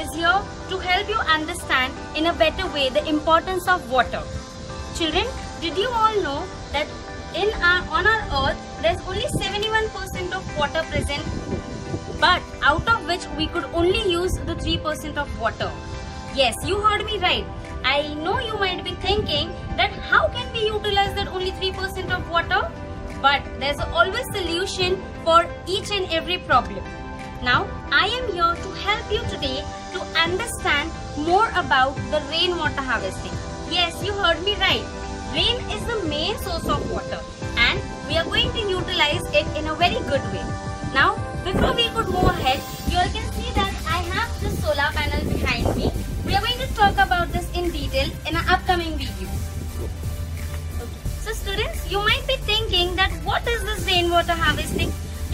is here to help you understand in a better way the importance of water. Children, did you all know that in our, on our earth there's only 71% of water present but out of which we could only use the 3% of water. Yes, you heard me right. I know you might be thinking that how can we utilize that only 3% of water? But there's always solution for each and every problem. Now, I am here to help you today to understand more about the rainwater harvesting. Yes, you heard me right. Rain is the main source of water and we are going to utilize it in a very good way. Now, before we could move ahead, you all can see that I have the solar panel behind me. We are going to talk about this in detail in an upcoming video. Okay. So students, you might be thinking that what is this rainwater harvesting?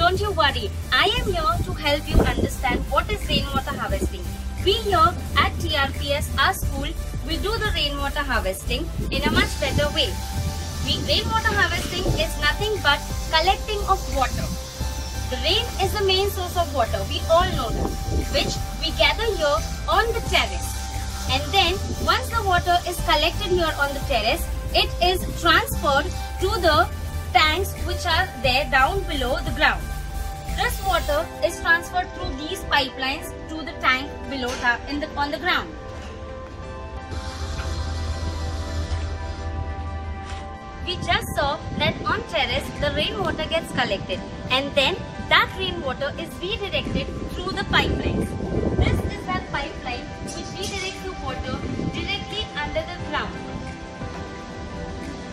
Don't you worry, I am here to help you understand what is rainwater harvesting. We here at TRPS, our school, will do the rainwater harvesting in a much better way. We, rainwater harvesting is nothing but collecting of water. The rain is the main source of water, we all know that, which we gather here on the terrace. And then once the water is collected here on the terrace, it is transferred to the tanks which are there down below the ground. Water is transferred through these pipelines to the tank below in the, on the ground. We just saw that on terrace the rainwater gets collected and then that rainwater is redirected through the pipelines. This is that pipeline which redirects the water directly under the ground.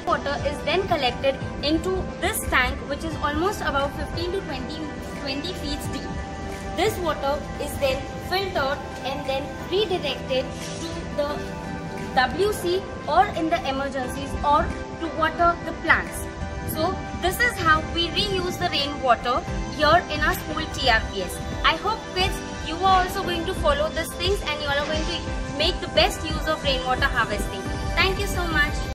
Water is then collected into this tank which is almost about 15 to 20, 20 feet deep. This water is then filtered and then redirected to the WC or in the emergencies or to water the plants. So this is how we reuse the rainwater here in our school TRPS. I hope kids you are also going to follow these things and you are going to make the best use of rainwater harvesting. Thank you so much.